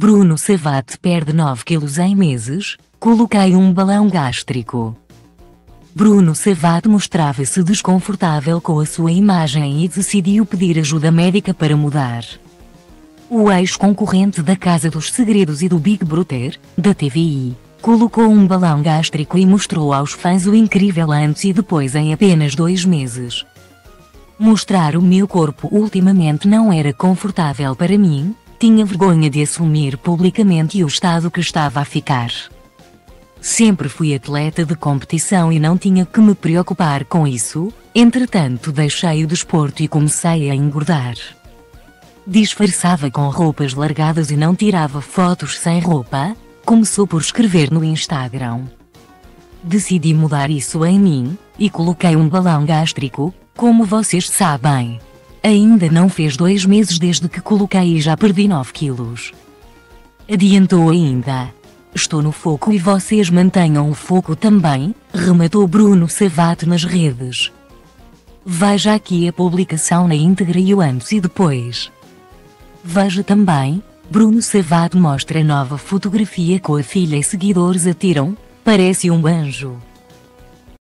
Bruno Savate perde 9 quilos em meses, coloquei um balão gástrico. Bruno Savate mostrava-se desconfortável com a sua imagem e decidiu pedir ajuda médica para mudar. O ex-concorrente da Casa dos Segredos e do Big Brother, da TVI, colocou um balão gástrico e mostrou aos fãs o incrível antes e depois em apenas dois meses. Mostrar o meu corpo ultimamente não era confortável para mim, tinha vergonha de assumir publicamente o estado que estava a ficar. Sempre fui atleta de competição e não tinha que me preocupar com isso, entretanto deixei o desporto e comecei a engordar. Disfarçava com roupas largadas e não tirava fotos sem roupa, começou por escrever no Instagram. Decidi mudar isso em mim, e coloquei um balão gástrico, como vocês sabem. Ainda não fez dois meses desde que coloquei e já perdi 9 quilos. Adiantou ainda. Estou no foco e vocês mantenham o foco também, rematou Bruno Savate nas redes. Veja aqui a publicação na íntegra e o antes e depois. Veja também, Bruno Savate mostra nova fotografia com a filha e seguidores atiram, parece um anjo.